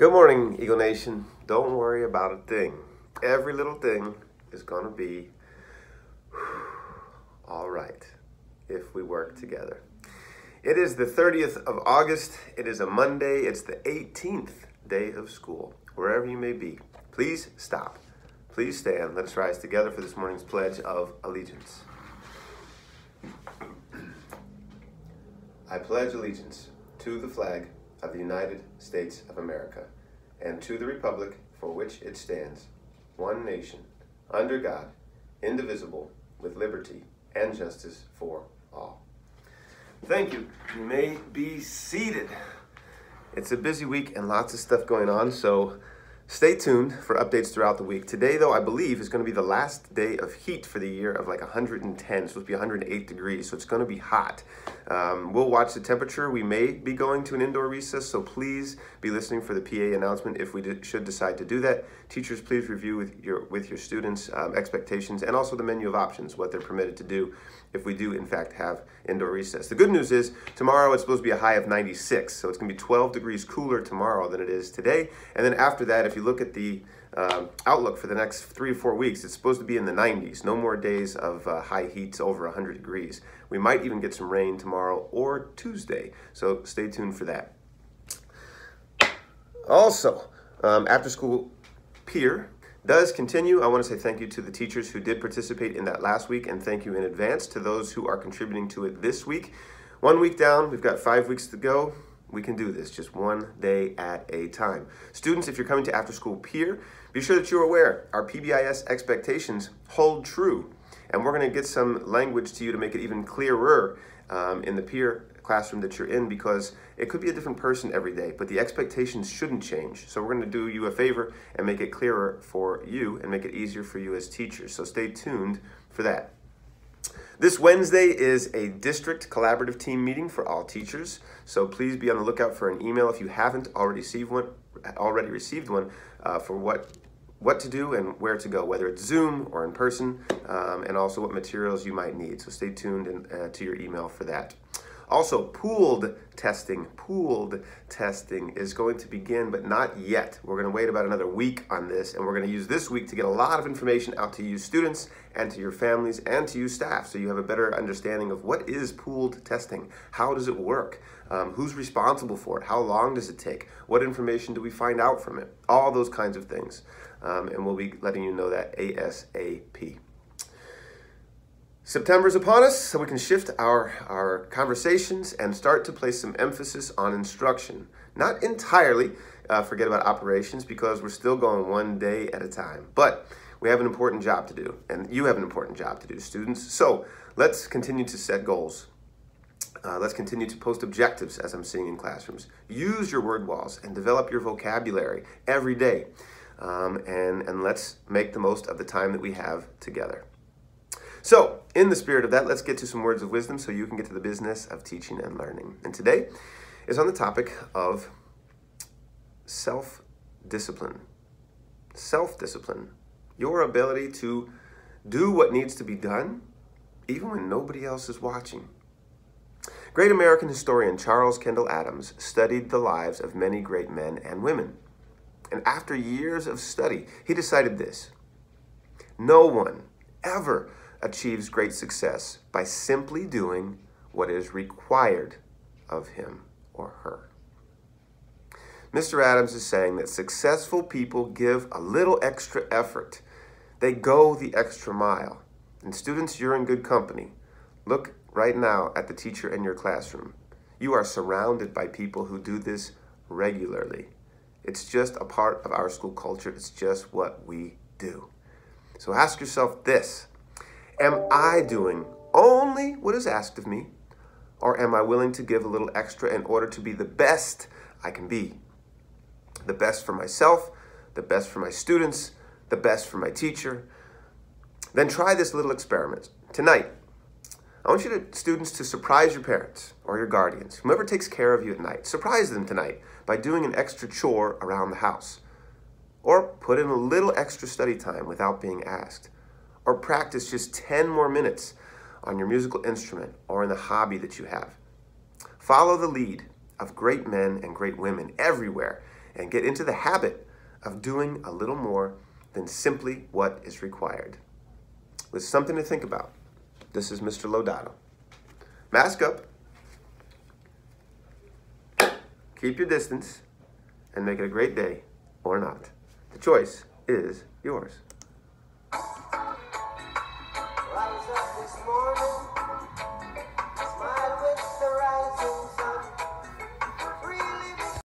Good morning, Eagle Nation. Don't worry about a thing. Every little thing is going to be all right if we work together. It is the 30th of August. It is a Monday. It's the 18th day of school. Wherever you may be, please stop. Please stand. Let us rise together for this morning's pledge of allegiance. I pledge allegiance to the flag of the United States of America, and to the republic for which it stands, one nation, under God, indivisible, with liberty and justice for all. Thank you. You may be seated. It's a busy week and lots of stuff going on, so Stay tuned for updates throughout the week. Today, though, I believe is going to be the last day of heat for the year of like 110. It's supposed to be 108 degrees, so it's going to be hot. Um, we'll watch the temperature. We may be going to an indoor recess, so please be listening for the PA announcement if we should decide to do that. Teachers, please review with your with your students um, expectations and also the menu of options, what they're permitted to do if we do in fact have indoor recess. The good news is tomorrow it's supposed to be a high of 96, so it's to be 12 degrees cooler tomorrow than it is today. And then after that, if you look at the uh, outlook for the next three or four weeks, it's supposed to be in the 90s. No more days of uh, high heats over 100 degrees. We might even get some rain tomorrow or Tuesday, so stay tuned for that. Also, um, after school peer does continue. I want to say thank you to the teachers who did participate in that last week, and thank you in advance to those who are contributing to it this week. One week down, we've got five weeks to go. We can do this just one day at a time. Students, if you're coming to after school peer, be sure that you're aware our PBIS expectations hold true. And we're going to get some language to you to make it even clearer um, in the peer classroom that you're in because it could be a different person every day, but the expectations shouldn't change. So we're going to do you a favor and make it clearer for you and make it easier for you as teachers. So stay tuned for that. This Wednesday is a district collaborative team meeting for all teachers. So please be on the lookout for an email if you haven't already received one. Already received one uh, for what what to do and where to go, whether it's Zoom or in person, um, and also what materials you might need. So stay tuned uh, to your email for that. Also, pooled testing, pooled testing is going to begin, but not yet. We're going to wait about another week on this, and we're going to use this week to get a lot of information out to you students and to your families and to you staff so you have a better understanding of what is pooled testing, how does it work, um, who's responsible for it, how long does it take, what information do we find out from it, all those kinds of things. Um, and we'll be letting you know that ASAP. September's upon us, so we can shift our, our conversations and start to place some emphasis on instruction. Not entirely uh, forget about operations because we're still going one day at a time. But we have an important job to do, and you have an important job to do, students. So let's continue to set goals. Uh, let's continue to post objectives as I'm seeing in classrooms. Use your word walls and develop your vocabulary every day. Um, and, and let's make the most of the time that we have together. So, in the spirit of that, let's get to some words of wisdom so you can get to the business of teaching and learning. And today is on the topic of self discipline. Self discipline. Your ability to do what needs to be done, even when nobody else is watching. Great American historian Charles Kendall Adams studied the lives of many great men and women. And after years of study, he decided this no one ever achieves great success by simply doing what is required of him or her. Mr. Adams is saying that successful people give a little extra effort. They go the extra mile. And students, you're in good company. Look right now at the teacher in your classroom. You are surrounded by people who do this regularly. It's just a part of our school culture. It's just what we do. So ask yourself this Am I doing only what is asked of me? Or am I willing to give a little extra in order to be the best I can be? The best for myself, the best for my students, the best for my teacher. Then try this little experiment. Tonight, I want you to, students to surprise your parents or your guardians, whomever takes care of you at night. Surprise them tonight by doing an extra chore around the house. Or put in a little extra study time without being asked or practice just 10 more minutes on your musical instrument or in the hobby that you have. Follow the lead of great men and great women everywhere and get into the habit of doing a little more than simply what is required. With something to think about, this is Mr. Lodato. Mask up, keep your distance, and make it a great day or not. The choice is yours.